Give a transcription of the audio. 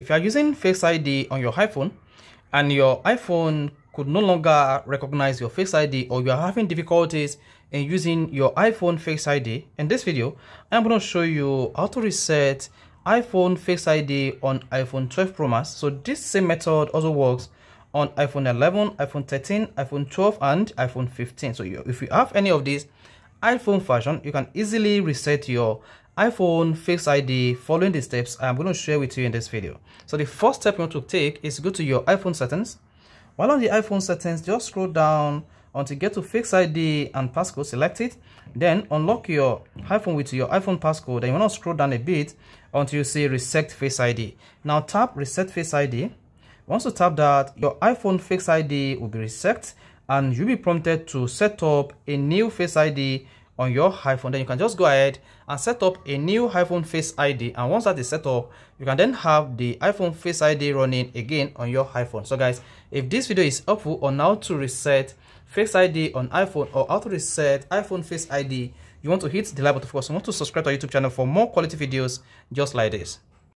If you are using Face ID on your iPhone and your iPhone could no longer recognize your Face ID or you are having difficulties in using your iPhone Face ID, in this video, I'm going to show you how to reset iPhone Face ID on iPhone 12 Pro Max. So this same method also works on iPhone 11, iPhone 13, iPhone 12 and iPhone 15. So if you have any of these iPhone version, you can easily reset your iPhone Face ID following the steps I'm going to share with you in this video. So the first step you want to take is go to your iPhone settings. While on the iPhone settings, just scroll down until you get to Face ID and passcode, select it. Then unlock your iPhone with your iPhone passcode. Then you want to scroll down a bit until you see Reset Face ID. Now tap Reset Face ID. Once you tap that, your iPhone Face ID will be reset and you'll be prompted to set up a new Face ID on your iPhone, then you can just go ahead and set up a new iPhone Face ID. And once that is set up, you can then have the iPhone Face ID running again on your iPhone. So guys, if this video is helpful on how to reset Face ID on iPhone or how to reset iPhone Face ID, you want to hit the like button, of course, you want to subscribe to our YouTube channel for more quality videos just like this.